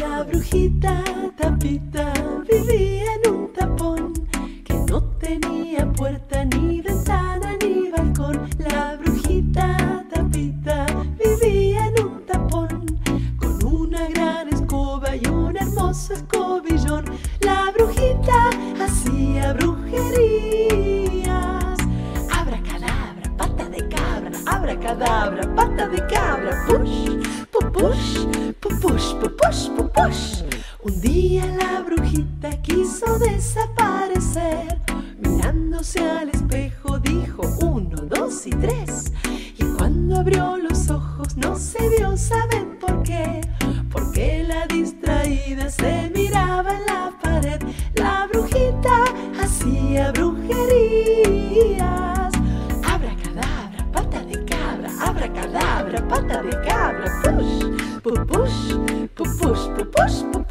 La brujita tapita vivía en un tapón que no tenía puerta ni ventana ni balcón. La brujita tapita vivía en un tapón con una gran escoba y un hermoso escobillón. La abra cadabra, pata de cabra, push, pupush, pupush, pupush, pupush. Un día la brujita quiso desaparecer. Mirándose al espejo dijo uno, dos y tres. Y cuando abrió los ojos no se vio, ¿saben por qué? Porque la distraída se abra, patabecabra, push, pupush, pupush, pupush, pupush.